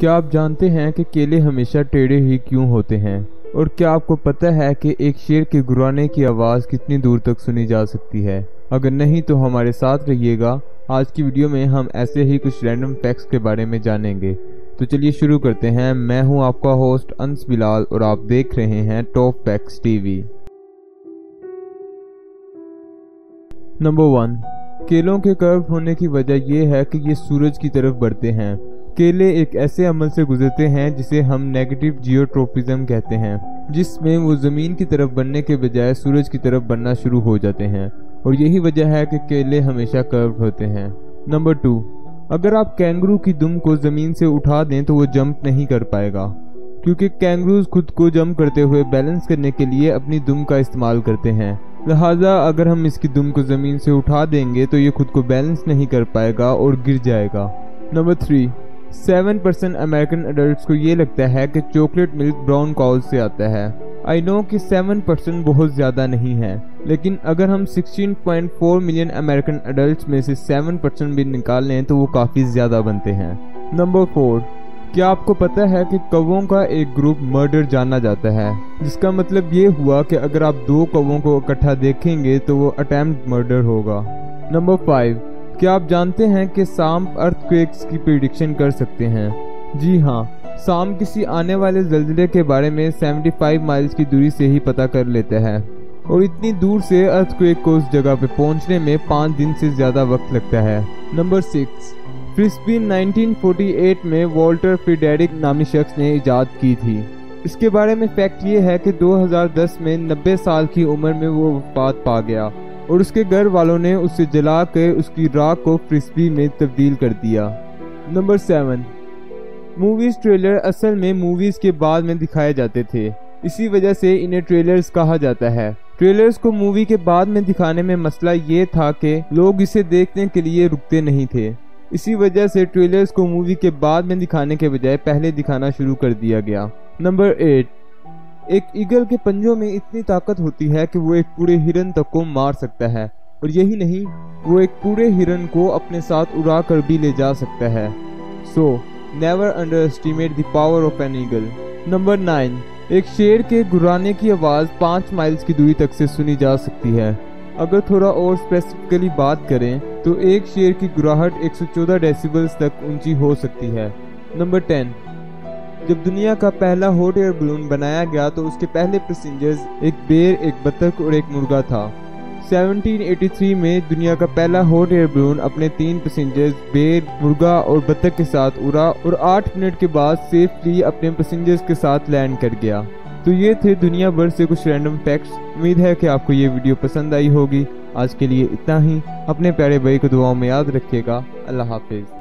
क्या आप जानते हैं कि केले हमेशा टेढ़े ही क्यों होते हैं? और क्या आपको पता है कि एक शेर के गुराने की आवाज़ कितनी दूर तक सुनी जा सकती है? अगर नहीं तो हमारे साथ रहिएगा। आज की वीडियो में हम ऐसे ही कुछ रैंडम फैक्ट्स के बारे में जानेंगे। तो चलिए शुरू करते हैं। मैं हूँ आपका होस्ट अंश बिलाल और आप देख रहे हैं top facts TV number one केलों के कर्व होने की वजह यह है कि ये सूरज की तरफ़ बढ़ते हैं। केले एक ऐसे अमल से गुजरते हैं जिसे हम नेगेटिव जियोट्रोपिज्म कहते हैं, जिसमें वो ज़मीन की तरफ़ बनने के बजाय सूरज की तरफ़ बनना शुरू हो जाते हैं। और यही वजह है कि केले हमेशा कर्व होते हैं। नंबर टू अगर आप कैंगरू की दुम को ज़मीन से उठा दें तो वो जंप नहीं कर पाएगा, क्योंकि कैंगरूज खुद को जंप करते हुए बैलेंस करने के लिए अपनी दुम का इस्तेमाल करते हैं। लिहाजा अगर हम इसकी दुम को ज़मीन से उठा देंगे तो ये खुद को बैलेंस नहीं कर पाएगा और गिर जाएगा। Number three seven percent American adult को ये लगता है कि चॉकलेट मिल्क ब्राउन काउल से आता है। आई नो कि सेवन परसेंट बहुत ज़्यादा नहीं है, लेकिन अगर हम 16.4 मिलियन अमेरिकन अडल्ट में से सेवन परसेंट भी निकाल लें तो वो काफ़ी ज़्यादा बनते हैं। नंबर फोर क्या आपको पता है कि कौवों का एक ग्रुप मर्डर जाना जाता है? जिसका मतलब ये हुआ कि अगर आप दो कौवों को इकट्ठा देखेंगे तो वो अटेम्प्ट मर्डर होगा। नंबर फाइव क्या आप जानते हैं कि सांप अर्थक्वेक्स की प्रिडिक्शन कर सकते हैं? जी हाँ सांप किसी आने वाले जल्जले के बारे में 75 माइल्स की दूरी से ही पता कर लेते हैं। और इतनी दूर से अर्थक्वेक को उस जगह पे पहुँचने में पाँच दिन से ज़्यादा वक्त लगता है। नंबर सिक्स फ्रिस्बी 1948 में वॉल्टर फ्रीडेरिक नामी शख्स ने इजाद की थी। इसके बारे में फैक्ट ये है कि 2010 में 90 साल की उम्र में वो वफात पा गया। और उसके घर वालों ने उसे जला कर उसकी राख को फ्रिस्बी में तब्दील कर दिया। नंबर सेवन मूवीज़ ट्रेलर असल में मूवीज़ के बाद में दिखाए जाते थे। इसी वजह से इन्हें ट्रेलर्स कहा जाता है। ट्रेलर्स को मूवी के बाद में दिखाने में मसला ये था कि लोग इसे देखने के लिए रुकते नहीं थे। इसी वजह से ट्रेलर्स को मूवी के बाद में दिखाने के बजाय पहले दिखाना शुरू कर दिया गया। नंबर एट एक ईगल के पंजों में इतनी ताकत होती है कि वो एक पूरे हिरन तक को मार सकता है। और यही नहीं, वो एक पूरे हिरन को अपने साथ उड़ा कर भी ले जा सकता है। So never underestimate the power of an eagle number nine एक शेर के गुराने की आवाज़ पाँच माइल्स की दूरी तक से सुनी जा सकती है। अगर थोड़ा और स्पेसिफिकली बात करें तो एक शेर की गुराहट 114 डेसिबल्स तक ऊँची हो सकती है। नंबर टेन जब दुनिया का पहला हॉट एयर बलून बनाया गया तो उसके पहले पैसेंजर्स एक बेर, एक बतख और एक मुर्गा था। 1783 में दुनिया का पहला हॉट एयर बलून अपने तीन पैसेंजर्स बेर, मुर्गा और बतख के साथ उड़ा और आठ मिनट के बाद सेफली अपने पैसेंजर्स के साथ लैंड कर गया। तो ये थे दुनिया भर से कुछ रैंडम फैक्ट्स उम्मीद है कि आपको ये वीडियो पसंद आई होगी। आज के लिए इतना ही। अपने प्यारे भाई को दुआओं में याद रखिएगा। अल्लाह हाफिज़।